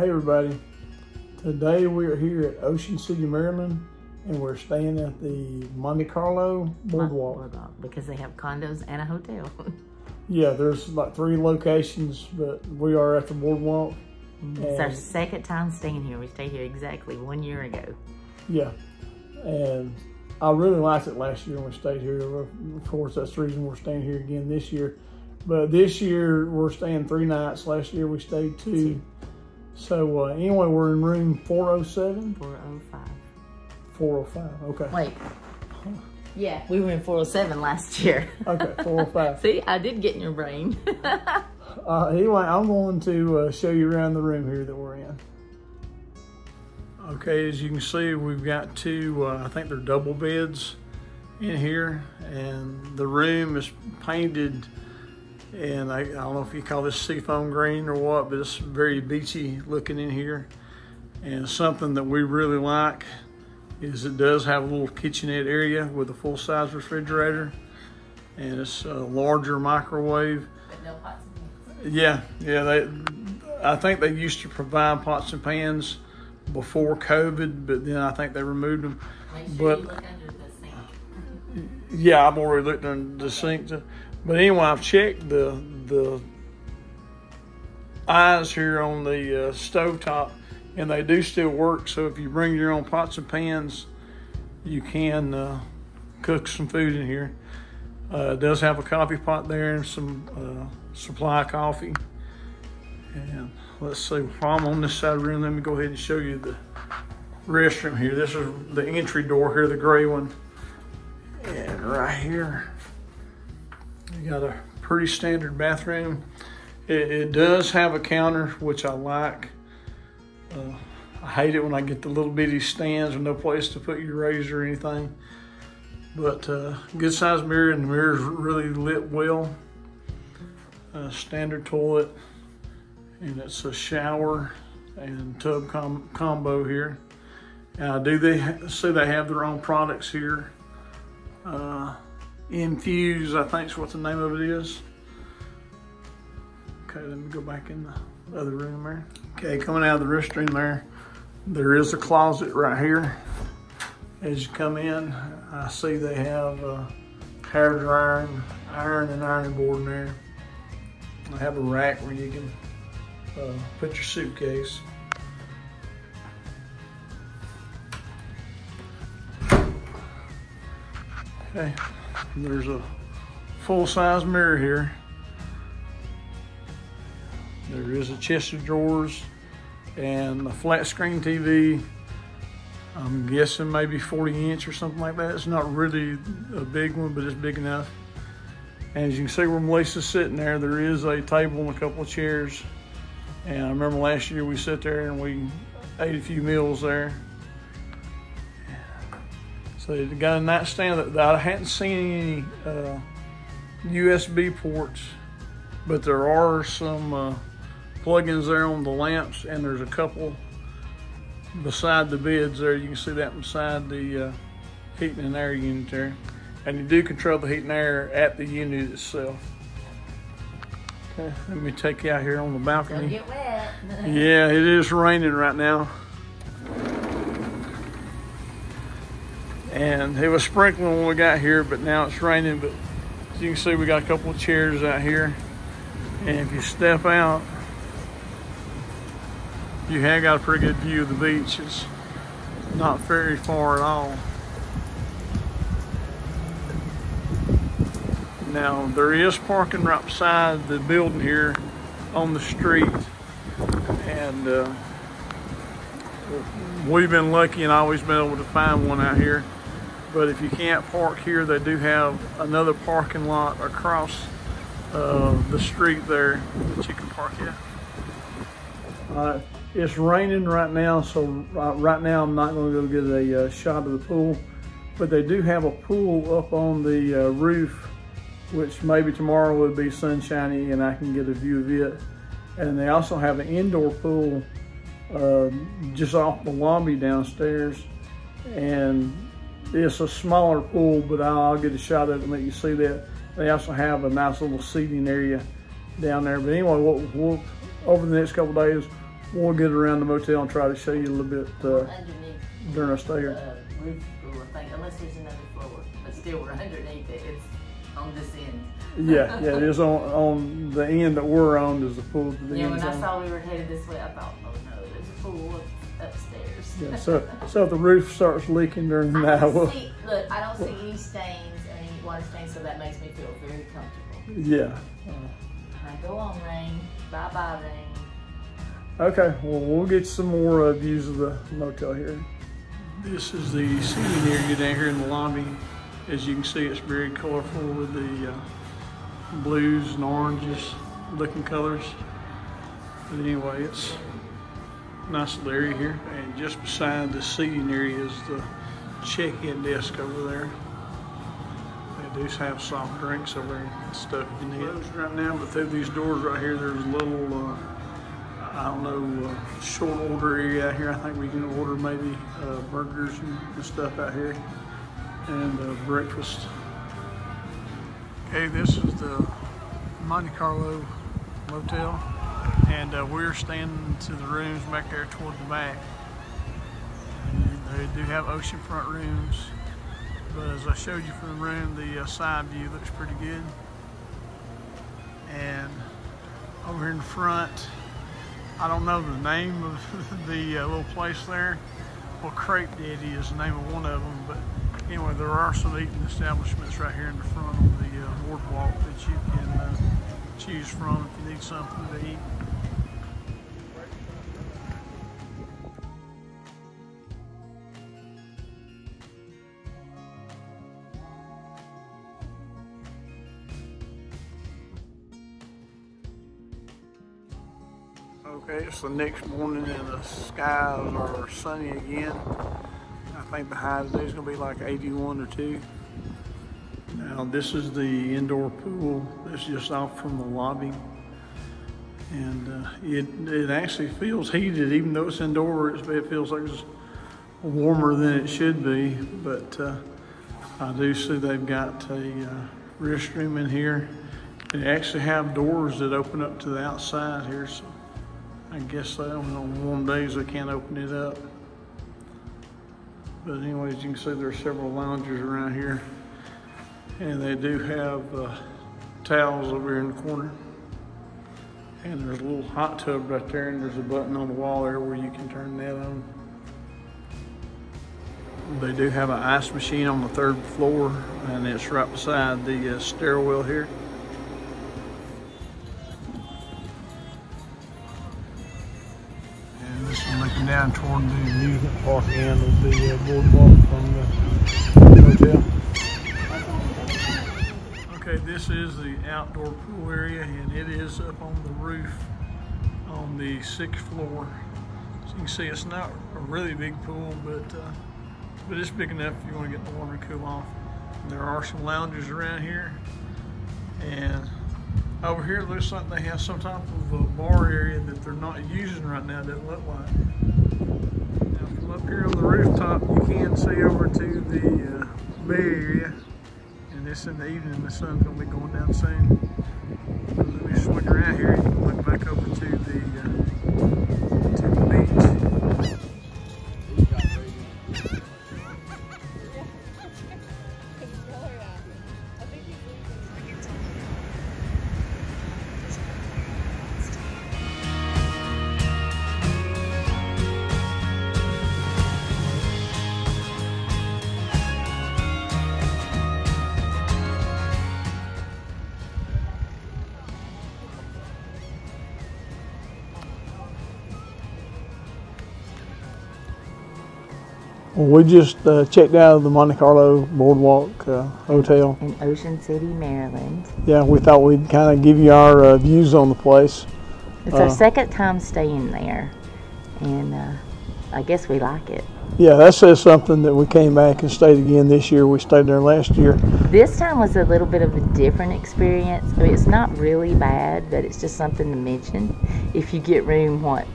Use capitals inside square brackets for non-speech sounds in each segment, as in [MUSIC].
Hey everybody, today we are here at Ocean City, Maryland, and we're staying at the Monte Carlo Boardwalk. Boardwalk, because they have condos and a hotel. [LAUGHS] Yeah, there's like three locations, but we are at the Boardwalk. it's our second time staying here. We stayed here exactly one year ago. Yeah, and I really liked it last year when we stayed here. Of course, that's the reason we're staying here again this year. But this year we're staying three nights. Last year we stayed two. So uh, anyway, we're in room 407, 405. 405. Okay, Wait. Yeah, we were in 407 last year. [LAUGHS] okay, 405. See, I did get in your brain. [LAUGHS] Uh, anyway, I'm going to uh, show you around the room here that we're in. Okay, as you can see, we've got two, uh, I think they're double beds in here, and the room is painted, and I, I don't know if you call this seafoam green or what, but it's very beachy looking in here. And something that we really like is it does have a little kitchenette area with a full-size refrigerator, and it's a larger microwave. But no pots and pans. Yeah, yeah. They, I think they used to provide pots and pans before COVID, but then I think they removed them. But- under the. Yeah, I've already looked under the sink. To, but anyway, I've checked the the eyes here on the uh, stovetop, and they do still work. So if you bring your own pots and pans, you can uh, cook some food in here. Uh, it does have a coffee pot there and some uh, supply coffee. And let's see, while I'm on this side of the room, let me go ahead and show you the restroom here. This is the entry door here, the gray one. And right here, you got a pretty standard bathroom. It, it does have a counter, which I like. Uh, I hate it when I get the little bitty stands with no place to put your razor or anything. But uh, good sized mirror, and the mirror's really lit well. Uh, standard toilet, and it's a shower and tub com- combo here. And I do they see they have their own products here. Uh, Infuse, I think is what the name of it is. Okay, let me go back in the other room there. Okay, coming out of the restroom there, there is a closet right here. As you come in, I see they have a hair dryer, iron and ironing board in there. I have a rack where you can uh, put your suitcase. Okay, there's a full-size mirror here. There is a chest of drawers and a flat screen TV. I'm guessing maybe 40 inch or something like that. It's not really a big one, but it's big enough. And as you can see where Melissa's sitting there, there is a table and a couple of chairs. And I remember last year we sat there and we ate a few meals there. So they got a nightstand that, that I hadn't seen any uh, USB ports, but there are some uh, plugins there on the lamps, and there's a couple beside the beds there. You can see that beside the uh, heating and air unit there. And you do control the heat and air at the unit itself. Okay, let me take you out here on the balcony. get wet. [LAUGHS] Yeah, it is raining right now. And it was sprinkling when we got here, but now it's raining. But as you can see, we got a couple of chairs out here. And if you step out, you have got a pretty good view of the beach. It's not very far at all. Now, there is parking right beside the building here on the street. And uh, we've been lucky and always been able to find one out here. But if you can't park here, they do have another parking lot across uh, the street there that you can park at. Uh, it's raining right now, so uh, right now I'm not going to go get a uh, shot of the pool. But they do have a pool up on the uh, roof, which maybe tomorrow would be sunshiny and I can get a view of it. And they also have an indoor pool uh, just off the lobby downstairs. And it's a smaller pool, but I'll, get a shot of it and let you see that. They also have a nice little seating area down there. But anyway, we'll, we'll over the next couple days, we'll get around the motel and try to show you a little bit uh, Underneath during our stay here. uh, roof pool, I think, unless there's another floor. But still, we're [LAUGHS] underneath it. It's on this end. Yeah, yeah, it is on on the end that we're on is the pool. The Yeah, when I saw we were headed this way, I thought, oh no, there's a pool upstairs. Yeah, so so if the roof starts leaking during the night, don't see, look, I don't see any stains or any water stains, so that makes me feel very comfortable. yeah. Now go on, rain. Bye bye, rain. Okay, well, we'll get some more uh, views of the motel here. This is the seating area down here in the lobby. As you can see, it's very colorful with the uh, blues and oranges looking colors. But anyway, it's a nice little area here. And just beside the seating area is the check-in desk over there. They do have soft drinks over there and stuff you need. Closed right now, but through these doors right here, there's a little uh, I don't know, uh, short order area out here. I think we can order maybe uh, burgers and, and stuff out here and uh, breakfast. Okay, this is the Monte Carlo Motel, and uh, we're standing to the rooms back there toward the back. And they do have oceanfront rooms, but as I showed you from the room, the uh, side view looks pretty good. And over here in front, I don't know the name of [LAUGHS] the uh, little place there. Well, Crepe Daddy is the name of one of them, but anyway, there are some eating establishments right here in the front of the uh, boardwalk that you can uh, choose from if you need something to eat. Okay, it's the next morning and the skies are sunny again. I think the high today is going to be like 81 or 2. This is the indoor pool that's just off from the lobby. And uh, it, it actually feels heated, even though it's indoor, it's, it feels like it's warmer than it should be. But uh, I do see they've got a uh, restroom in here. They actually have doors that open up to the outside here. So I guess on warm days they can't open it up. But anyways, you can see there are several loungers around here. And they do have uh, towels over here in the corner. And there's a little hot tub right there and there's a button on the wall there where you can turn that on. They do have an ice machine on the third floor and it's right beside the uh, stairwell here. And this is looking down toward the amusement park end of the uh, boardwalk from the hotel. Okay, this is the outdoor pool area and it is up on the roof on the sixth floor. So you can see it's not a really big pool, but uh, but it's big enough if you want to get in the water and cool off. And there are some lounges around here. And over here it looks like they have some type of a bar area that they're not using right now, doesn't look like. Now from up here on the rooftop you can see over to the uh, bay area. This in the evening the sun's gonna be going down soon. Let me swing around here and look back over to the uh, we just uh, checked out of the Monte Carlo Boardwalk uh, Hotel. In Ocean City, Maryland. Yeah, we thought we'd kind of give you our uh, views on the place. It's Uh. our second time staying there, and uh, I guess we like it. Yeah, that says something that we came back and stayed again this year. We stayed there last year. This time was a little bit of a different experience. I mean, it's not really bad, but it's just something to mention. If you get room, what,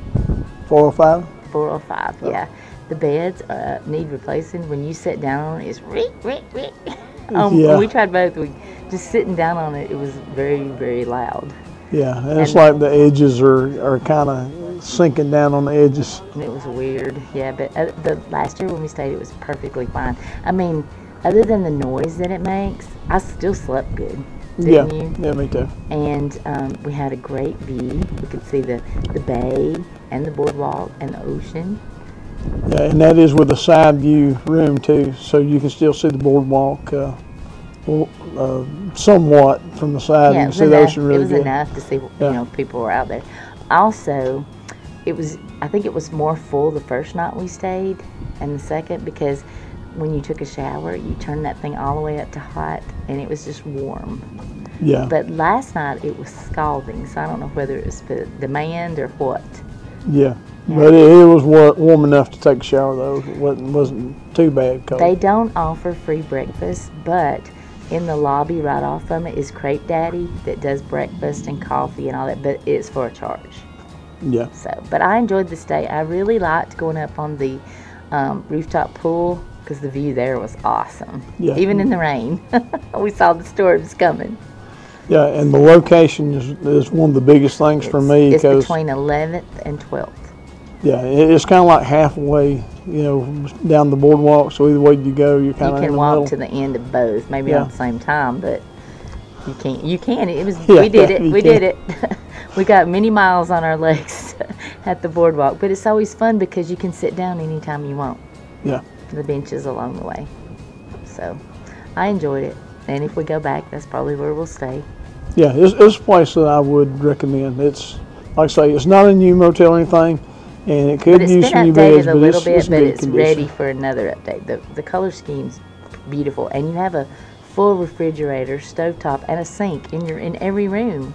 405? 405, yeah. The beds uh, need replacing. When you sit down on it, it's rick, rick, rick. [LAUGHS] um, Yeah. We tried both. We just sitting down on it. It was very, very loud. Yeah, and it's like the edges are, are kind of sinking down on the edges. It was weird. Yeah, but uh, the last year when we stayed, it was perfectly fine. I mean, other than the noise that it makes, I still slept good. Yeah, you? yeah, me too. And um, we had a great view. We could see the, the bay and the boardwalk and the ocean. Yeah, and that is with a side view room too, so you can still see the boardwalk uh, uh, somewhat from the side. yeah, you it can was, see the enough, ocean it was good. enough to see, you Yeah. know, people were out there. Also, it was, I think it was more full the first night we stayed and the second because when you took a shower, you turned that thing all the way up to hot and it was just warm. Yeah, But last night it was scalding, so I don't know whether it was the demand or what. yeah. But it, it was wa- warm enough to take a shower though. It wasn't wasn't too bad cold. They don't offer free breakfast, but in the lobby right off from it is Crepe Daddy that does breakfast and coffee and all that, but it's for a charge. yeah, So, but I enjoyed the stay. I really liked going up on the um, rooftop pool because the view there was awesome. Yeah. Even in the rain, [LAUGHS] we saw the storms coming. yeah. And the location is, is one of the biggest things for me It's between 11th and 12th. Yeah, it's kind of like halfway, you know, down the boardwalk. So either way you go, you're kind You of in can walk middle. to the end of both, maybe Yeah. at the same time, but you can't. You can. It was. Yeah, we did it. [LAUGHS] We can. did it. [LAUGHS] we got many miles on our legs [LAUGHS] at the boardwalk, but it's always fun because you can sit down anytime you want. Yeah. The benches along the way. So, I enjoyed it, and if we go back, that's probably where we'll stay. Yeah, it's, it's a place that I would recommend. It's like I say, it's not a new motel or anything, and it could But it's use been some new updated beds, a but little it's, bit, it's but it's condition. ready for another update. The the color scheme's beautiful, and you have a full refrigerator, stovetop, and a sink in your in every room.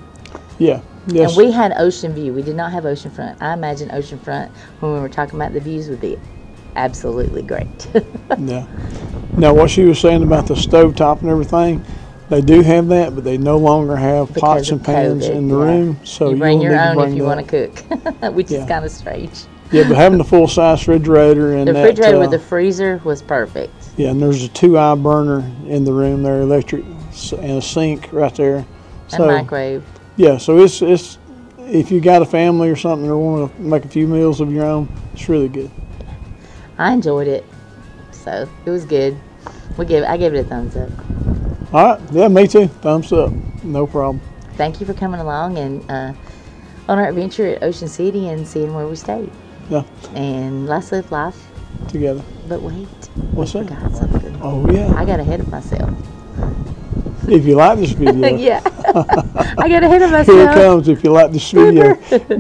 Yeah, yes, And we had ocean view. We did not have oceanfront. I imagine oceanfront when we were talking about the views would be absolutely great. [LAUGHS] yeah. Now, what she was saying about the stovetop and everything, they do have that, but they no longer have Because pots and pans COVID, in the yeah. room, so you bring your own bring if you want to cook, [LAUGHS] which Yeah. is kind of strange. Yeah, but having the [LAUGHS] full size refrigerator and The that, refrigerator uh, with the freezer was perfect. yeah, and there's a two eye burner in the room there, electric, and a sink right there. So and microwave. yeah, so it's it's if you got a family or something or want to make a few meals of your own, it's really good. I enjoyed it, so it was good. We gave I gave it a thumbs up. All right, yeah, me too. Thumbs up, no problem. Thank you for coming along and uh, on our adventure at Ocean City and seeing where we stayed. Yeah. And let's live life. Together. But wait, What's we that? forgot something. Oh yeah. I got ahead of myself. If you like this video, [LAUGHS] yeah. I got ahead of myself. here it comes. If you like this video,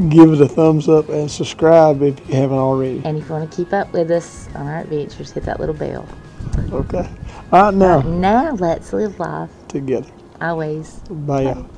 give it a thumbs up and subscribe if you haven't already. And if you want to keep up with us on our adventures, hit that little bell. Okay. Uh, right, now Now let's live life. together. Always. Bye. y'all.